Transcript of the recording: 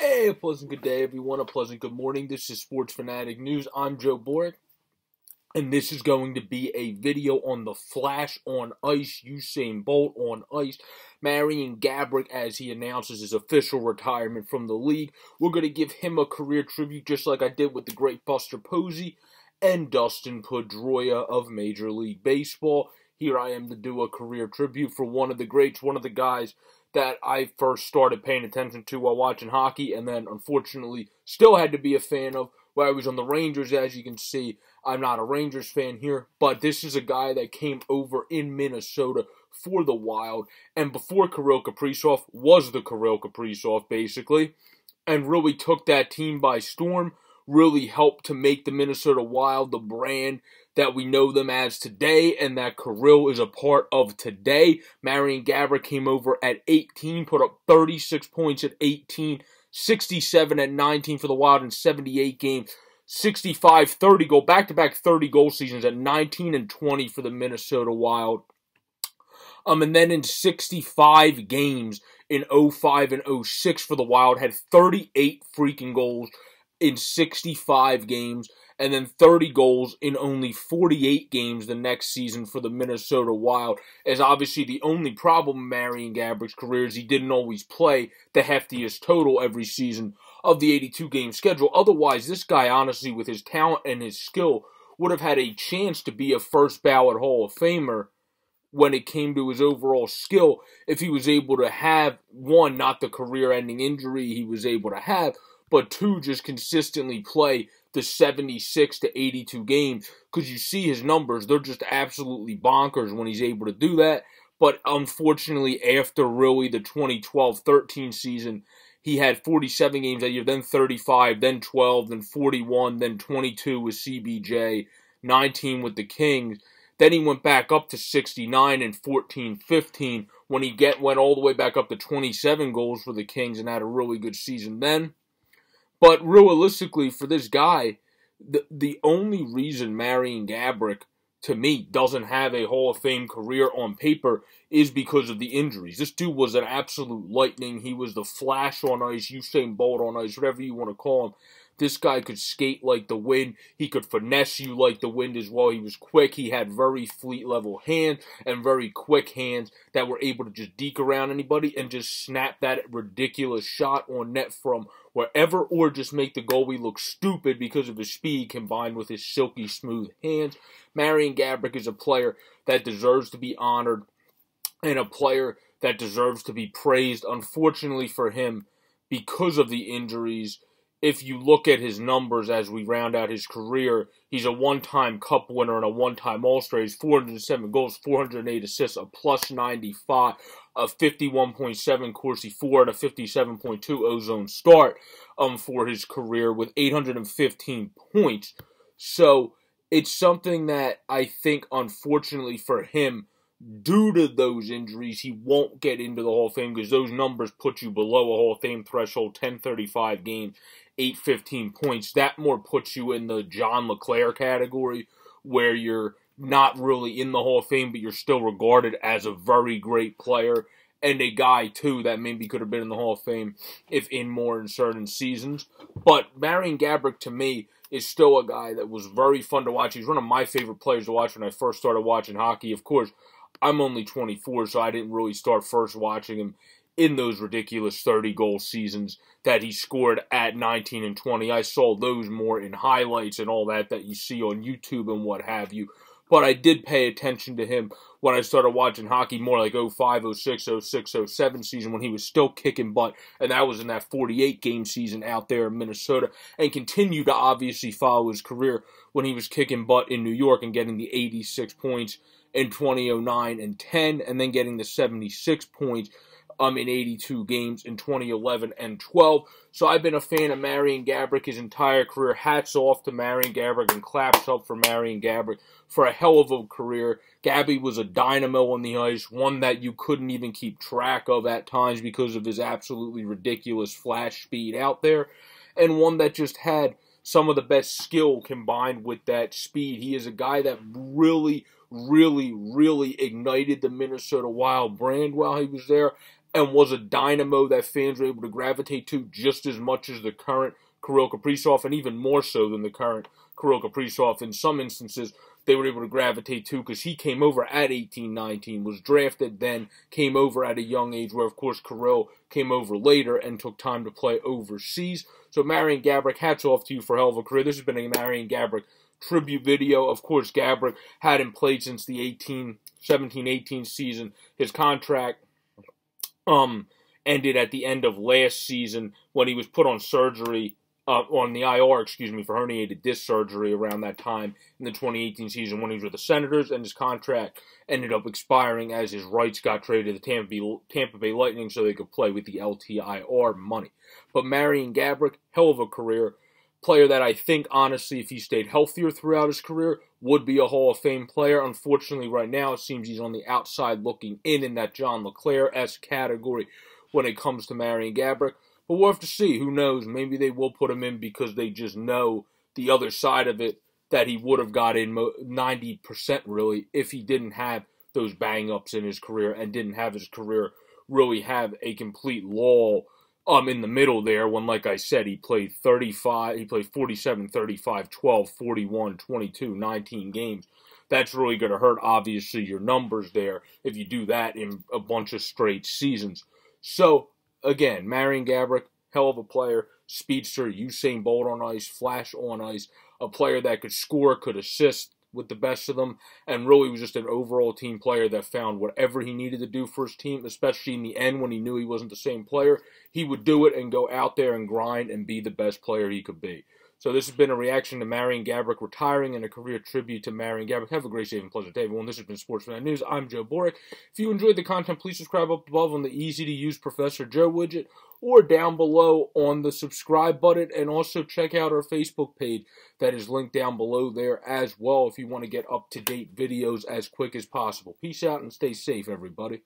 Hey, a pleasant good day, everyone. A pleasant good morning. This is Sports Phanatic News. I'm Joe Boric, and this is going to be a video on the Flash on Ice, Usain Bolt on Ice, Marian Gaborik as he announces his official retirement from the league. We're going to give him a career tribute just like I did with the great Buster Posey and Dustin Pedroia of Major League Baseball. Here I am to do a career tribute for one of the greats, one of the guys that I first started paying attention to while watching hockey, and then unfortunately still had to be a fan of while I was on the Rangers. As you can see, I'm not a Rangers fan here, but this is a guy that came over in Minnesota for the Wild, and before Kirill Kaprizov was the Kirill Kaprizov basically, and really took that team by storm. Really helped to make the Minnesota Wild the brand that we know them as today and that Kirill is a part of today. Marian Gaborik came over at 18, put up 36 points at 18, 67 at 19 for the Wild in 78 games. 65 30 goal back to back 30 goal seasons at 19 and 20 for the Minnesota Wild. Um and then in 65 games in 05 and 06 for the Wild had 38 freaking goals in 65 games and then 30 goals in only 48 games the next season for the Minnesota Wild. As obviously the only problem in Marian Gaborik's career is he didn't always play the heftiest total every season of the 82 game schedule. Otherwise, this guy, honestly, with his talent and his skill, would have had a chance to be a first ballot Hall of Famer when it came to his overall skill if he was able to have one, not the career ending injury he was able to have, but two, just consistently play the 76 to 82 games because you see his numbers, they're just absolutely bonkers when he's able to do that. But unfortunately, after really the 2012 13 season, he had 47 games that year, then 35, then 12, then 41, then 22 with CBJ, 19 with the Kings. Then he went back up to 69 and 14 15 when he get went all the way back up to 27 goals for the Kings and had a really good season then. But realistically, for this guy, the the only reason Marian Gaborik to me doesn't have a Hall of Fame career on paper is because of the injuries. This dude was an absolute lightning. He was the flash on ice, Usain Bolt on ice, whatever you want to call him. This guy could skate like the wind. He could finesse you like the wind as well. He was quick. He had very fleet level hands and very quick hands that were able to just deke around anybody and just snap that ridiculous shot on net from wherever or just make the goalie look stupid because of his speed combined with his silky smooth hands. Marian Gaborik is a player that deserves to be honored and a player that deserves to be praised. Unfortunately for him, because of the injuries, if you look at his numbers as we round out his career, he's a one-time Cup winner and a one-time All-Star. He's 407 goals, 408 assists, a plus 95, a 51.7 Corsi for, and a 57.2 ozone start um, for his career with 815 points. So it's something that I think, unfortunately for him, due to those injuries, he won't get into the Hall of Fame because those numbers put you below a Hall of Fame threshold 1035 games, 815 points. That more puts you in the John LeClair category where you're not really in the Hall of Fame, but you're still regarded as a very great player and a guy too that maybe could have been in the Hall of Fame if in more in certain seasons. But Marian Gaborik to me is still a guy that was very fun to watch. He's one of my favorite players to watch when I first started watching hockey. Of course, I'm only 24, so I didn't really start first watching him in those ridiculous 30 goal seasons that he scored at 19 and 20. I saw those more in highlights and all that that you see on YouTube and what have you. But I did pay attention to him when I started watching hockey more like 05, 06, 06, 07 season when he was still kicking butt. And that was in that 48 game season out there in Minnesota. And continued to obviously follow his career when he was kicking butt in New York and getting the 86 points in 2009 and 10, and then getting the 76 points um, in 82 games in 2011 and 12. So I've been a fan of Marian Gaborik his entire career. Hats off to Marian Gaborik and claps up for Marian Gaborik for a hell of a career. Gabby was a dynamo on the ice, one that you couldn't even keep track of at times because of his absolutely ridiculous flash speed out there, and one that just had some of the best skill combined with that speed. He is a guy that really, really, really ignited the Minnesota Wild brand while he was there and was a dynamo that fans were able to gravitate to just as much as the current Kirill Kaprizov, and even more so than the current Kirill Kaprizov. In some instances, they were able to gravitate to because he came over at 18, 19, was drafted then, came over at a young age, where of course Kirill came over later and took time to play overseas. So Marian Gaborik, hats off to you for hell of a career. This has been a Marian Gaborik tribute video. Of course, Gaborik hadn't played since the 18, 17, 18 season. His contract um ended at the end of last season when he was put on surgery uh, on the IR, excuse me, for herniated disc surgery around that time in the 2018 season when he was with the Senators, and his contract ended up expiring as his rights got traded to the Tampa Bay, Tampa Bay Lightning so they could play with the LTIR money. But Marian Gaborik, hell of a career. Player that I think, honestly, if he stayed healthier throughout his career, would be a Hall of Fame player. Unfortunately, right now, it seems he's on the outside looking in in that John LeClair S category when it comes to Marian Gaborik. But we'll have to see. Who knows? Maybe they will put him in because they just know the other side of it that he would have got in 90% really if he didn't have those bang ups in his career and didn't have his career really have a complete lull um in the middle there when like I said he played 35 he played 47 35 12 41 22 19 games. That's really going to hurt obviously your numbers there if you do that in a bunch of straight seasons. So again, Marian Gaborik, hell of a player, speedster, Usain Bolt on ice, flash on ice, a player that could score, could assist with the best of them, and really was just an overall team player that found whatever he needed to do for his team, especially in the end when he knew he wasn't the same player. He would do it and go out there and grind and be the best player he could be. So this has been a reaction to Marian Gaborik retiring and a career tribute to Marian Gaborik. Have a great, safe, and pleasant day, everyone. This has been Sports Fan News. I'm Joe Boric. If you enjoyed the content, please subscribe up above on the easy-to-use Professor Joe widget or down below on the subscribe button. And also check out our Facebook page that is linked down below there as well if you want to get up-to-date videos as quick as possible. Peace out and stay safe, everybody.